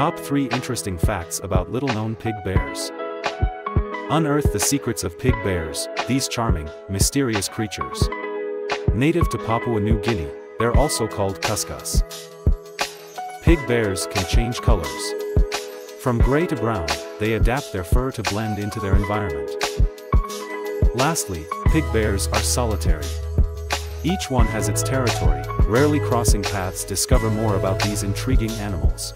Top 3 Interesting Facts About Little-Known Pig Bears Unearth the secrets of pig bears, these charming, mysterious creatures. Native to Papua New Guinea, they're also called cuscus. Pig bears can change colors. From gray to brown, they adapt their fur to blend into their environment. Lastly, pig bears are solitary. Each one has its territory, rarely crossing paths discover more about these intriguing animals.